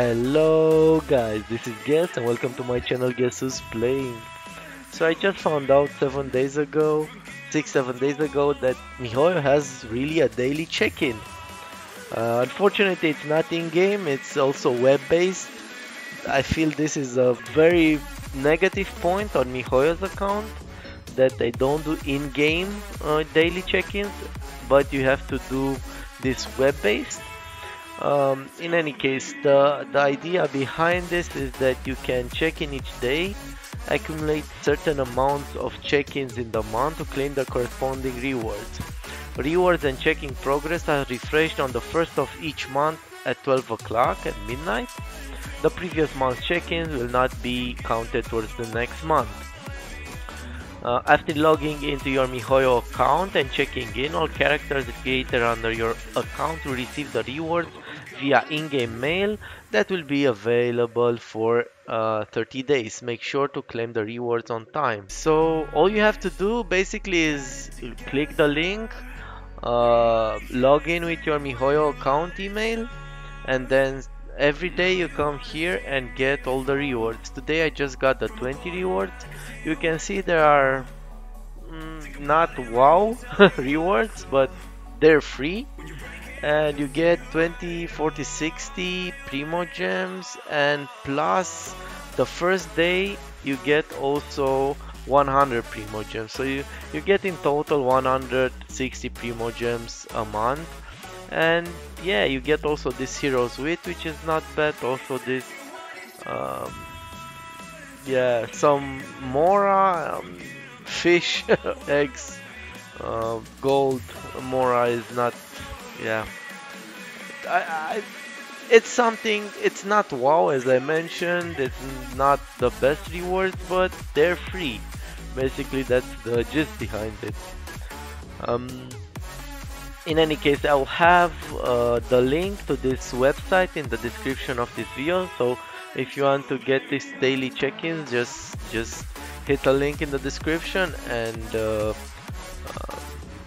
Hello guys, this is Guess and welcome to my channel Guess Who's Playing. So I just found out 7 days ago, 6-7 days ago that MiHoYo has really a daily check-in. Uh, unfortunately it's not in-game, it's also web-based. I feel this is a very negative point on MiHoYo's account that they don't do in-game uh, daily check-ins but you have to do this web-based um, in any case, the, the idea behind this is that you can check in each day, accumulate certain amounts of check-ins in the month to claim the corresponding rewards. Rewards and checking progress are refreshed on the first of each month at 12 o'clock at midnight. The previous month's check-ins will not be counted towards the next month. Uh, after logging into your MiHoYo account and checking in, all characters created under your account will receive the rewards via in-game mail that will be available for uh, 30 days. Make sure to claim the rewards on time. So all you have to do basically is click the link, uh, log in with your MiHoYo account email, and then every day you come here and get all the rewards today I just got the 20 rewards you can see there are mm, not wow rewards but they're free and you get 20 40 60 Primogems and plus the first day you get also 100 primo gems. So you you get in total 160 primo gems a month. And yeah you get also this hero's wit which is not bad. Also this um, yeah some mora um, fish eggs uh, gold. Mora is not yeah. I, I it's something it's not wow as i mentioned it's not the best rewards but they're free. Basically that's the gist behind it. Um, in any case I'll have uh, the link to this website in the description of this video. So if you want to get this daily check-ins just just hit the link in the description and uh, uh,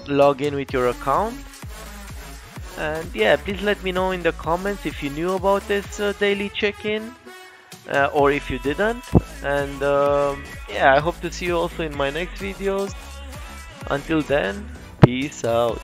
log in with your account and yeah please let me know in the comments if you knew about this uh, daily check-in uh, or if you didn't. And um, yeah I hope to see you also in my next videos. Until then peace out